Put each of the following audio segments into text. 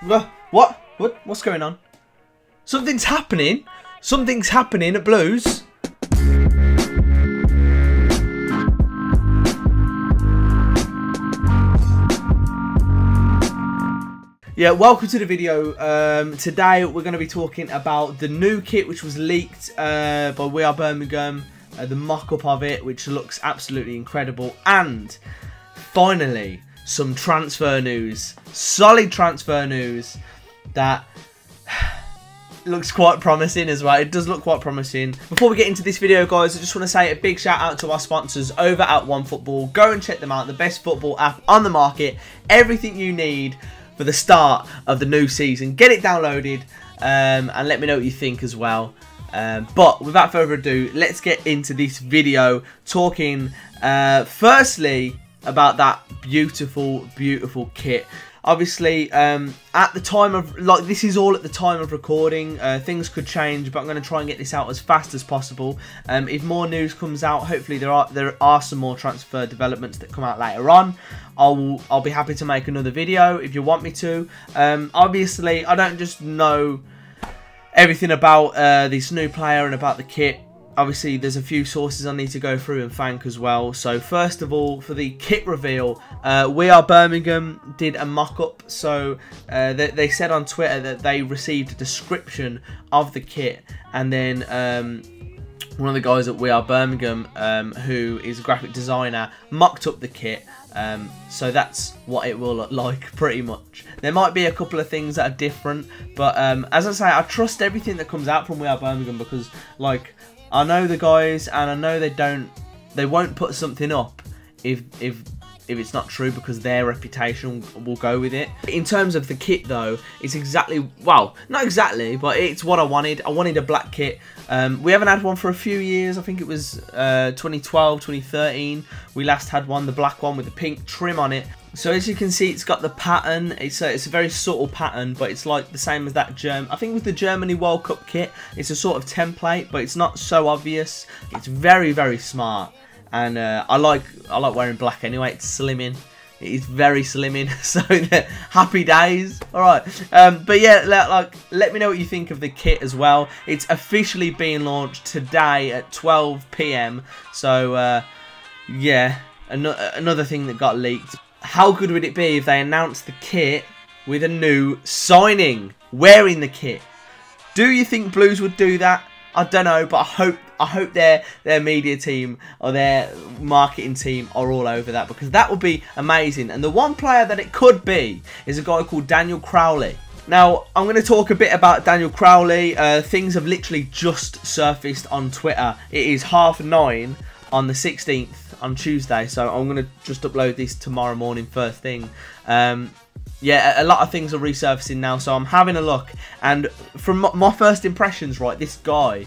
What? What? What's going on? Something's happening. Something's happening at Blues. Yeah, welcome to the video. Um, today we're going to be talking about the new kit which was leaked uh, by We Are Birmingham, uh, the mock-up of it which looks absolutely incredible, and finally some transfer news, solid transfer news that looks quite promising as well. It does look quite promising. Before we get into this video, guys, I just want to say a big shout out to our sponsors over at OneFootball. Go and check them out. The best football app on the market. Everything you need for the start of the new season. Get it downloaded um, and let me know what you think as well. Um, but without further ado, let's get into this video talking uh, firstly about that beautiful, beautiful kit. Obviously, um, at the time of, like, this is all at the time of recording. Uh, things could change, but I'm going to try and get this out as fast as possible. Um, if more news comes out, hopefully there are there are some more transfer developments that come out later on. I'll I'll be happy to make another video if you want me to. Um, obviously, I don't just know everything about uh, this new player and about the kit obviously there's a few sources I need to go through and thank as well. So first of all, for the kit reveal, uh, We Are Birmingham did a mock-up. So uh, they, they, said on Twitter that they received a description of the kit and then um, one of the guys at We Are Birmingham, um, who is a graphic designer, mocked up the kit. Um, so that's what it will look like, pretty much. There might be a couple of things that are different, but um, as I say, I trust everything that comes out from We Are Birmingham because, like, I know the guys, and I know they don't, they won't put something up if if if it's not true because their reputation will go with it. In terms of the kit though, it's exactly, well, not exactly, but it's what I wanted. I wanted a black kit. Um, we haven't had one for a few years. I think it was uh, 2012, 2013. We last had one, the black one with the pink trim on it. So as you can see, it's got the pattern. It's a, it's a very subtle pattern, but it's like the same as that Germ. I think with the Germany World Cup kit, it's a sort of template, but it's not so obvious. It's very, very smart and uh, I like I like wearing black anyway. It's slimming. It is very slimming, so happy days. All right, um, but yeah, let, like let me know what you think of the kit as well. It's officially being launched today at 12 p.m. So uh, yeah, an another thing that got leaked. How good would it be if they announced the kit with a new signing wearing the kit? Do you think Blues would do that? I don't know, but I hope I hope their their media team or their marketing team are all over that because that would be amazing. And the one player that it could be is a guy called Daniel Crowley. Now, I'm going to talk a bit about Daniel Crowley. Uh, things have literally just surfaced on Twitter. It is half nine on the 16th on Tuesday, so I'm going to just upload this tomorrow morning first thing. Um, yeah, a lot of things are resurfacing now, so I'm having a look. And from my first impressions, right, this guy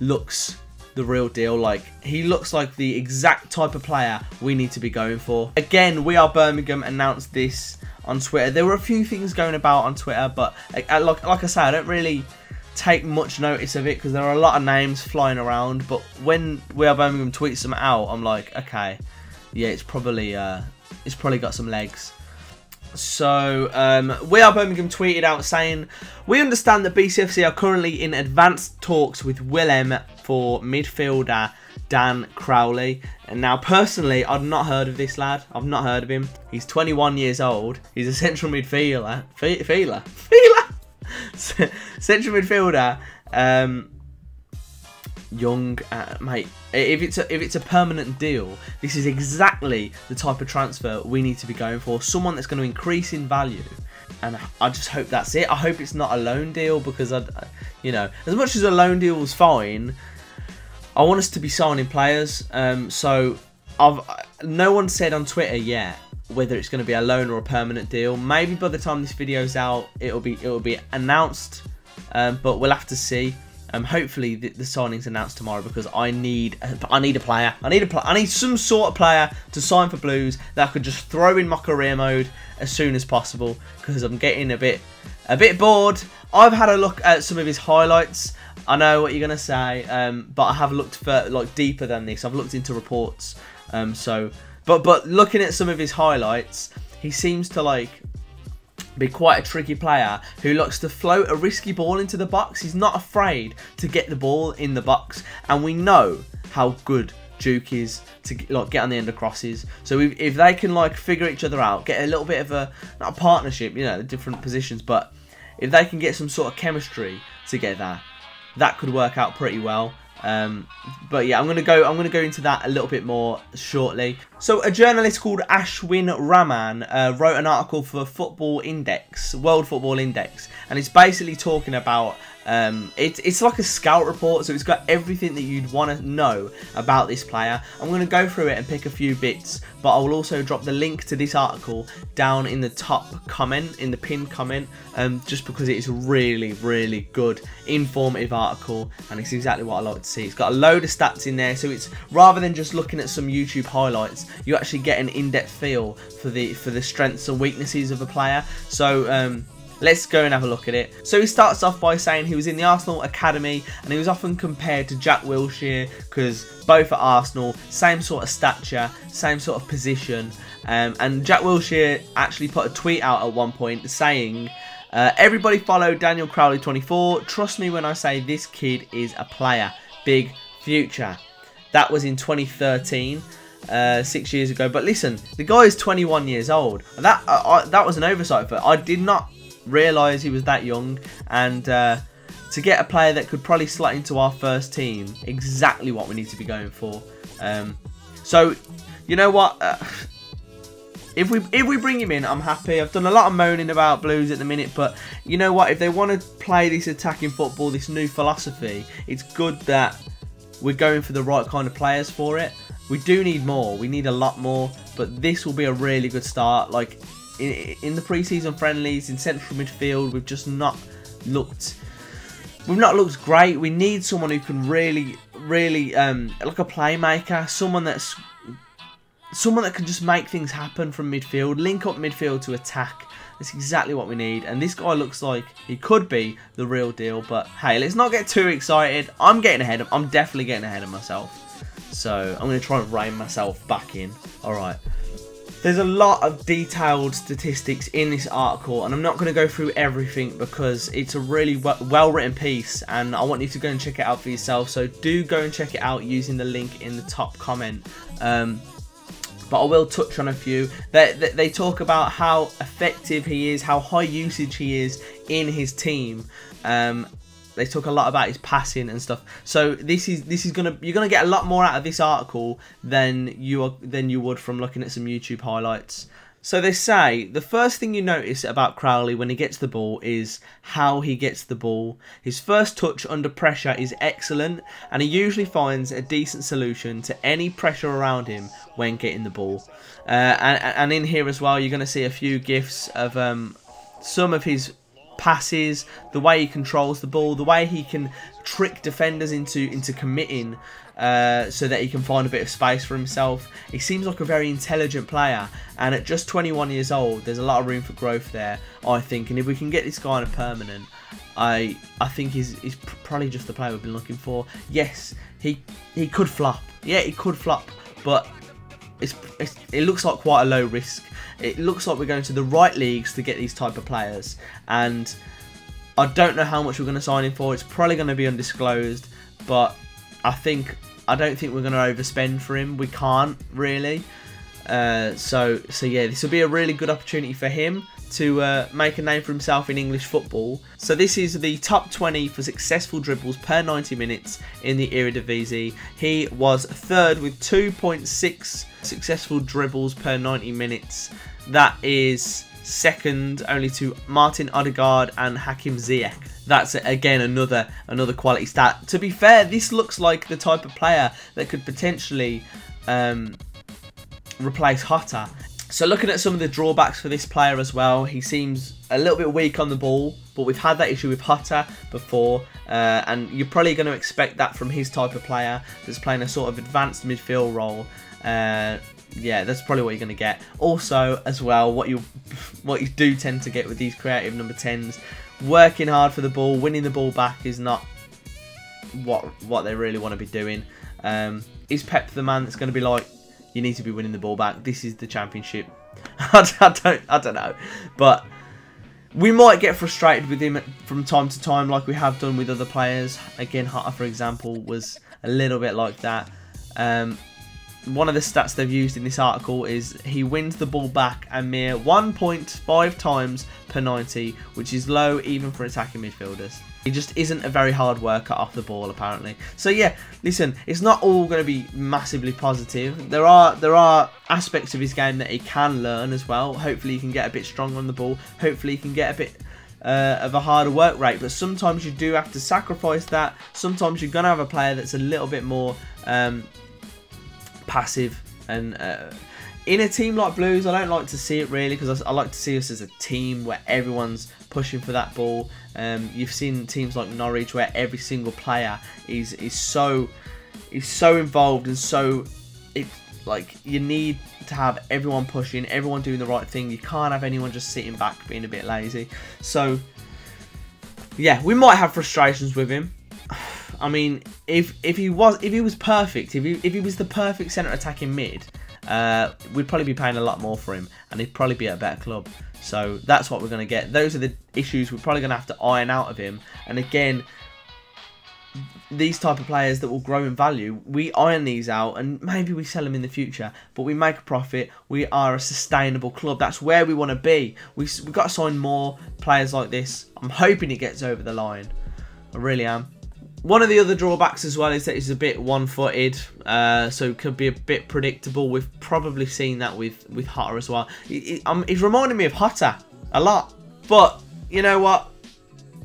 looks the real deal. Like, he looks like the exact type of player we need to be going for. Again, We Are Birmingham announced this on Twitter. There were a few things going about on Twitter, but like, like I say, I don't really take much notice of it because there are a lot of names flying around. But when We Are Birmingham tweets them out, I'm like, okay, yeah, it's probably uh, it's probably got some legs. So, um, We Are Birmingham tweeted out saying, We understand that BCFC are currently in advanced talks with Willem for midfielder Dan Crowley. And now, personally, I've not heard of this lad. I've not heard of him. He's 21 years old. He's a central midfielder. Feeler? Feeler? central midfielder. Um, young, uh, mate. If it's a, if it's a permanent deal, this is exactly the type of transfer we need to be going for. Someone that's going to increase in value, and I just hope that's it. I hope it's not a loan deal because I, you know, as much as a loan deal was fine, I want us to be signing players. Um, so I've no one said on Twitter yet whether it's going to be a loan or a permanent deal. Maybe by the time this video's out, it'll be it'll be announced, um, but we'll have to see. Um, hopefully the, the, signing's announced tomorrow because I need I need a player. I need a I need some sort of player to sign for Blues that I could just throw in my career mode as soon as possible because I'm getting a bit a bit bored. I've had a look at some of his highlights. I know what you're gonna say, um, but I have looked for like deeper than this. I've looked into reports. Um, so, but but looking at some of his highlights, he seems to like be quite a tricky player who likes to float a risky ball into the box. He's not afraid to get the ball in the box, and we know how good Duke is to like get on the end of crosses. So if, if they can like figure each other out, get a little bit of a not a partnership, you know, the different positions, but if they can get some sort of chemistry together, that could work out pretty well. Um, but yeah, I'm gonna go. I'm gonna go into that a little bit more shortly. So a journalist called Ashwin Raman uh, wrote an article for Football Index, World Football Index, and it's basically talking about um, it, it's like a scout report, so it's got everything that you'd want to know about this player. I'm going to go through it and pick a few bits, but I will also drop the link to this article down in the top comment, in the pinned comment, um, just because it is a really, really good, informative article, and it's exactly what I like to see. It's got a load of stats in there, so it's rather than just looking at some YouTube highlights, you actually get an in-depth feel for the for the strengths and weaknesses of a player. So um, Let's go and have a look at it. So he starts off by saying he was in the Arsenal Academy and he was often compared to Jack Wilshere because both at Arsenal, same sort of stature, same sort of position. Um, and Jack Wilshere actually put a tweet out at one point saying, uh, everybody follow Daniel Crowley 24. Trust me when I say this kid is a player. Big future. That was in 2013. Uh, six years ago. But listen, the guy is 21 years old. That uh, I, that was an oversight, but I did not realise he was that young, and uh, to get a player that could probably slot into our first team, exactly what we need to be going for. Um, so, you know what? Uh, if we if we bring him in, I'm happy. I've done a lot of moaning about Blues at the minute, but you know what? If they want to play this attacking football, this new philosophy, it's good that we're going for the right kind of players for it. We do need more. We need a lot more, but this will be a really good start. Like in, in the preseason friendlies in central midfield, we've just not looked. We've not looked great. We need someone who can really, really, um, like a playmaker, someone that's someone that can just make things happen from midfield, link up midfield to attack. That's exactly what we need. And this guy looks like he could be the real deal. But hey, let's not get too excited. I'm getting ahead of. I'm definitely getting ahead of myself. So I'm to try and rein myself back in. All right. There's a lot of detailed statistics in this article and I'm not going to go through everything because it's a really well written piece and I want you to go and check it out for yourself. So do go and check it out using the link in the top comment. Um, but I will touch on a few. They, they, talk about how effective he is, how high usage he is in his team, um, they talk a lot about his passing and stuff. So this is this is gonna you're gonna get a lot more out of this article than you are than you would from looking at some YouTube highlights. So they say the first thing you notice about Crowley when he gets the ball is how he gets the ball. His first touch under pressure is excellent and he usually finds a decent solution to any pressure around him when getting the ball. Uh, and, and in here as well you're going to see a few gifs of um, some of his passes, the way he controls the ball, the way he can trick defenders into into committing uh, so that he can find a bit of space for himself. He seems like a very intelligent player, and at just 21 years old, there's a lot of room for growth there, I think. And if we can get this guy on a permanent, I I think he's, he's probably just the player we've been looking for. Yes, he he could flop. Yeah, he could flop, but it's, it's, it looks like quite a low risk. It looks like we're going to the right leagues to get these type of players, and I don't know how much we're going to sign him for. It's probably going to be undisclosed, but I think I don't think we're going to overspend for him. We can't really. Uh, so so yeah, this will be a really good opportunity for him to uh, make a name for himself in English football. So this is the top 20 for successful dribbles per 90 minutes in the Eredivisie. He was third with 2.6 successful dribbles per 90 minutes. That is second only to Martin Odegaard and Hakim Ziyech. That's again another another quality stat. To be fair, this looks like the type of player that could potentially um, replace Jota so looking at some of the drawbacks for this player as well, he seems a little bit weak on the ball, but we've had that issue with Jota before, uh, and you're probably going to expect that from his type of player that's playing a sort of advanced midfield role. Uh, yeah, that's probably what you're going to get. Also, as well, what you what you do tend to get with these creative number 10s, working hard for the ball, winning the ball back is not what what they really want to be doing. Um, is Pep the man that's going to be like, you need to be winning the ball back. This is the championship. I don't, I don't know, but We might get frustrated with him from time to time like we have done with other players. Again, Hutter, for example, was a little bit like that. Um, one of the stats they've used in this article is he wins the ball back a mere 1.5 times per 90, which is low even for attacking midfielders. He just isn't a very hard worker off the ball, apparently. So yeah, listen, it's not all going to be massively positive. There are there are aspects of his game that he can learn as well. Hopefully, he can get a bit stronger on the ball. Hopefully, he can get a bit uh, of a harder work rate. But sometimes you do have to sacrifice that. Sometimes you're going to have a player that's a little bit more um, passive and. Uh, in a team like Blues, I don't like to see it really because I, I, like to see us as a team where everyone's pushing for that ball. Um, you've seen teams like Norwich where every single player is is so is so involved and so it like you need to have everyone pushing, everyone doing the right thing. You can't have anyone just sitting back being a bit lazy. So yeah, we might have frustrations with him. I mean, if if he was if he was perfect, if he if he was the perfect centre attacking mid, uh, we'd probably be paying a lot more for him, and he'd probably be at a better club. So that's what we're going to get. Those are the issues we're probably going to have to iron out of him. And again, these type of players that will grow in value, we iron these out and maybe we sell them in the future, but we make a profit. We are a sustainable club. That's where we want to be. We, we've got to sign more players like this. I'm hoping it gets over the line. I really am. One of the other drawbacks as well is that he's a bit one-footed, uh, so it could be a bit predictable. We've probably seen that with, with Hutter as well. Um, he's reminding me of Hutter a lot. But, you know what?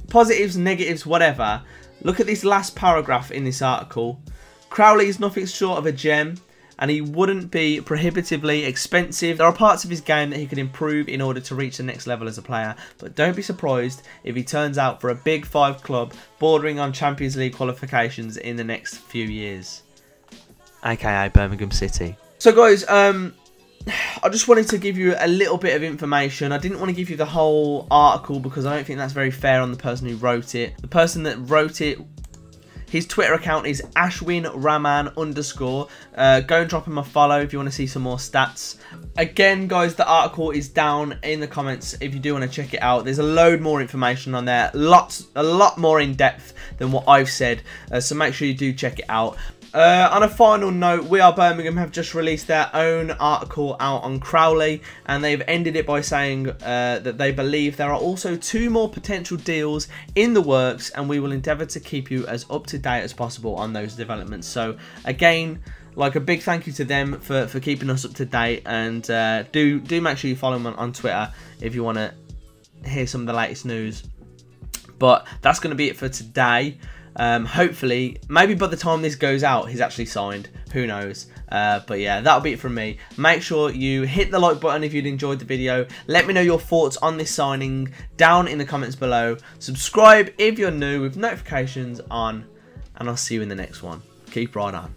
Positives, negatives, whatever. Look at this last paragraph in this article. Crowley is nothing short of a gem and he wouldn't be prohibitively expensive. There are parts of his game that he could improve in order to reach the next level as a player, but don't be surprised if he turns out for a big five club bordering on Champions League qualifications in the next few years. AKA Birmingham City. So guys, um, I just wanted to give you a little bit of information. I didn't want to give you the whole article because I don't think that's very fair on the person who wrote it. The person that wrote it his Twitter account is Ashwin Raman underscore. Uh, go and drop him a follow if you want to see some more stats. Again, guys, the article is down in the comments if you do want to check it out. There's a load more information on there, lots, a lot more in depth than what I've said. Uh, so make sure you do check it out. Uh, on a final note, We Are Birmingham have just released their own article out on Crowley, and they've ended it by saying uh, that they believe there are also two more potential deals in the works, and we will endeavour to keep you as up to date as possible on those developments. So, again, like a big thank you to them for, for keeping us up to date, and uh, do do make sure you follow them on, on Twitter if you want to hear some of the latest news. But that's going to be it for today. Um, hopefully, maybe by the time this goes out, he's actually signed. Who knows? Uh, but yeah, that'll be it from me. Make sure you hit the like button if you'd enjoyed the video. Let me know your thoughts on this signing down in the comments below. Subscribe if you're new with notifications on. And I'll see you in the next one. Keep right on.